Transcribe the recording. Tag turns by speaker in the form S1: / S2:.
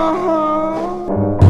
S1: Uh-huh.